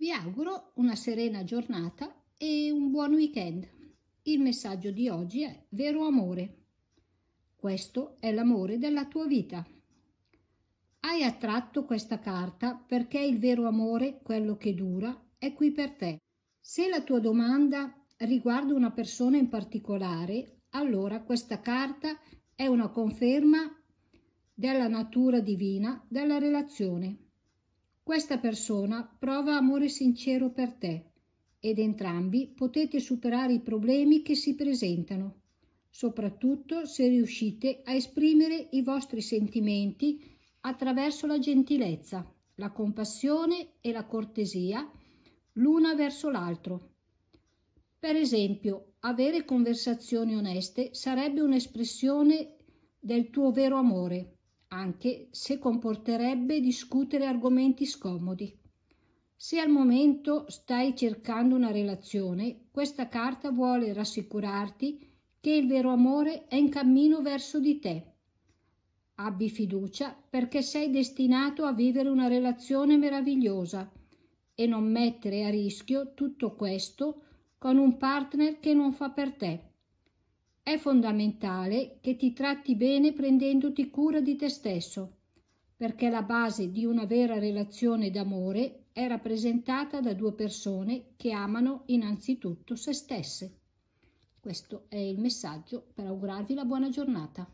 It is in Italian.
Vi auguro una serena giornata e un buon weekend. Il messaggio di oggi è vero amore. Questo è l'amore della tua vita. Hai attratto questa carta perché il vero amore, quello che dura, è qui per te. Se la tua domanda riguarda una persona in particolare, allora questa carta è una conferma della natura divina della relazione. Questa persona prova amore sincero per te ed entrambi potete superare i problemi che si presentano, soprattutto se riuscite a esprimere i vostri sentimenti attraverso la gentilezza, la compassione e la cortesia l'una verso l'altro. Per esempio, avere conversazioni oneste sarebbe un'espressione del tuo vero amore anche se comporterebbe discutere argomenti scomodi. Se al momento stai cercando una relazione, questa carta vuole rassicurarti che il vero amore è in cammino verso di te. Abbi fiducia perché sei destinato a vivere una relazione meravigliosa e non mettere a rischio tutto questo con un partner che non fa per te. È fondamentale che ti tratti bene prendendoti cura di te stesso, perché la base di una vera relazione d'amore è rappresentata da due persone che amano innanzitutto se stesse. Questo è il messaggio per augurarvi la buona giornata.